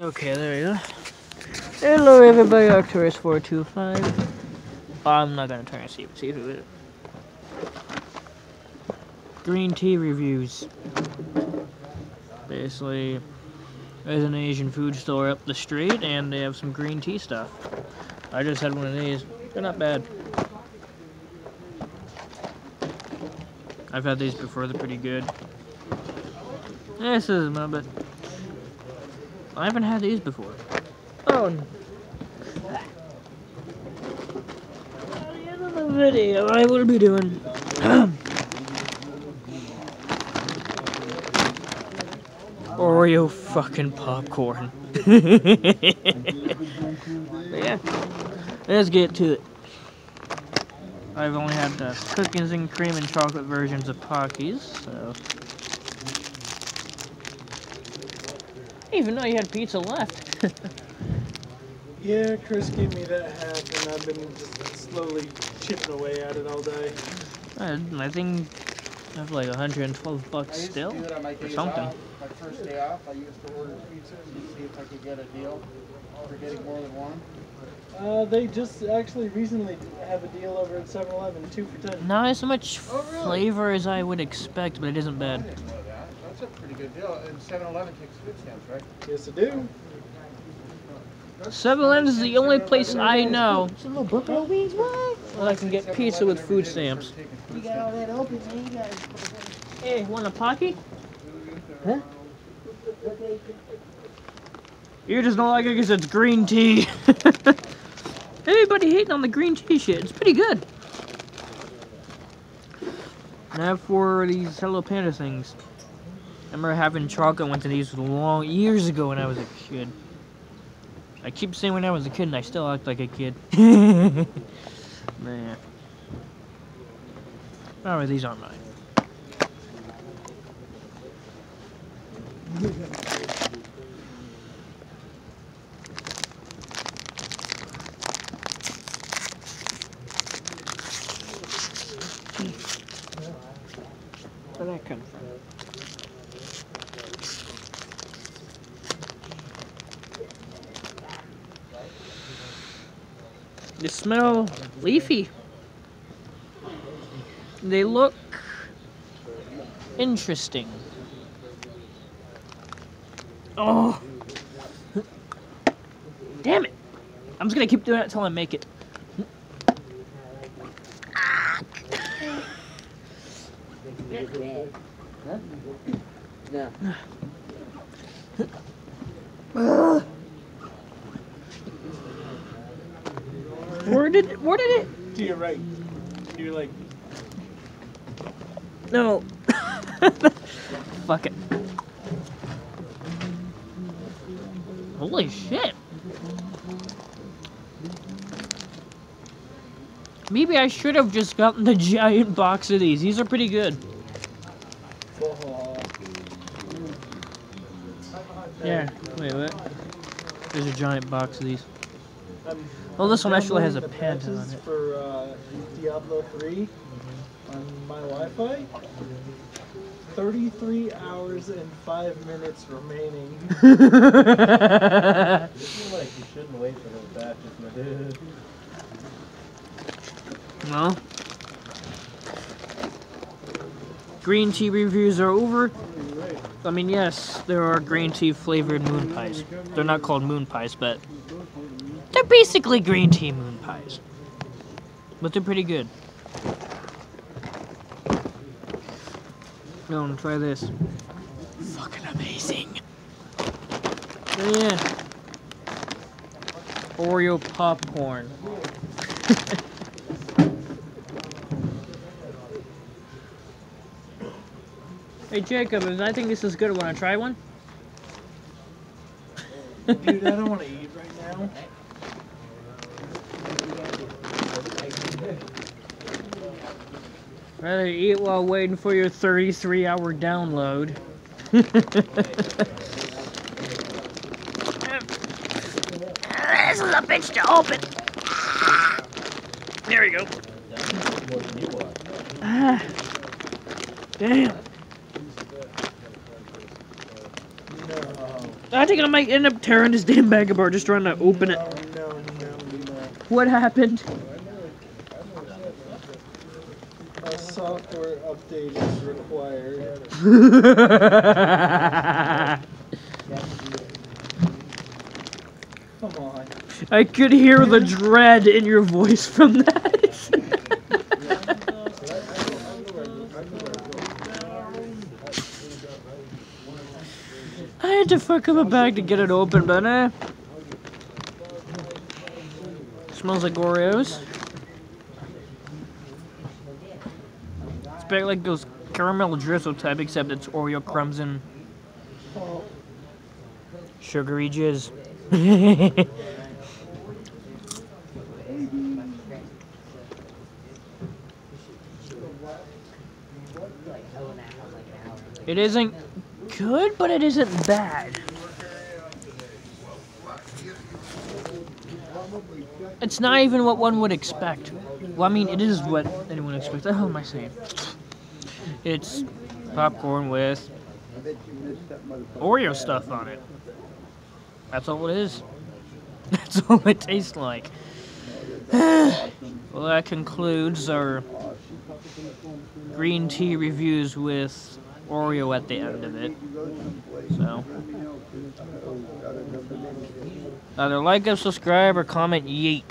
Okay, there we go. Hello everybody, Arkturus425. I'm not gonna turn and see see who it. Green tea reviews. Basically, there's an Asian food store up the street and they have some green tea stuff. I just had one of these. They're not bad. I've had these before, they're pretty good. This is a bit I haven't had these before. Oh. At the end of the video, I will be doing. Oreo fucking popcorn. yeah, let's get to it. I've only had the cookies and cream and chocolate versions of Pockies, so even know you had pizza left. yeah, Chris gave me that half, and I've been just slowly chipping away at it all day. I, I think I have like 112 bucks still, or something. Off, my first day off, I used to order pizza and see if I could get a deal for getting more than one. Uh, they just actually recently have a deal over at 7-Eleven, two for ten. Not as much oh, really? flavor as I would expect, but it isn't bad that's a pretty good deal. And 7-Eleven takes food stamps, right? Yes, I do. 7-Eleven is the only place I know Well, I can get pizza with food stamps. You got all that open, man. You got. Hey, want a pocky? Huh? You just don't like it because it's green tea. Everybody hating on the green tea shit. It's pretty good. Now for these Hello Panda things. I remember having chocolate went to these long years ago when I was a kid. I keep saying when I was a kid and I still act like a kid. Man. Alright, these aren't mine. Where'd that come from? They smell leafy. They look interesting. Oh. Damn it. I'm just gonna keep doing it until I make it. No. Where did where did it? To your right. To your like. No. Fuck it. Holy shit. Maybe I should have just gotten the giant box of these. These are pretty good. Yeah, wait, what? There's a giant box of these. Um, well, this one actually has a pen on it. For uh, Diablo 3 on my Wi-Fi. 33 hours and 5 minutes remaining. I feel like you shouldn't wait for those batches, my dude. Well, green tea reviews are over. I mean, yes, there are green tea flavored moon pies. They're not called moon pies, but they're basically green tea moon pies. But they're pretty good. I'm gonna try this. Fucking amazing. Oh, yeah. Oreo popcorn. hey Jacob, I think this is good. Wanna try one? Dude, I don't want to eat right now. Rather eat while waiting for your 33 hour download. this is a bitch to open. There we go. Ah, damn. I think I might end up tearing this damn bag apart just trying to open it. What happened? A software update is required. Come on. I could hear the dread in your voice from that. I had to fuck up a bag to get it open, but eh. Smells like Oreos. Big like those caramel drizzle type, except it's Oreo crumbs and Oh, sugary jizz. it isn't good, but it isn't bad. It's not even what one would expect. Well, I mean, it is what anyone expects. Oh, the hell am I saying? It's popcorn with Oreo stuff on it. That's all it is. That's all it tastes like. well, that concludes our green tea reviews with Oreo at the end of it. So, either like us, subscribe, or comment yeet.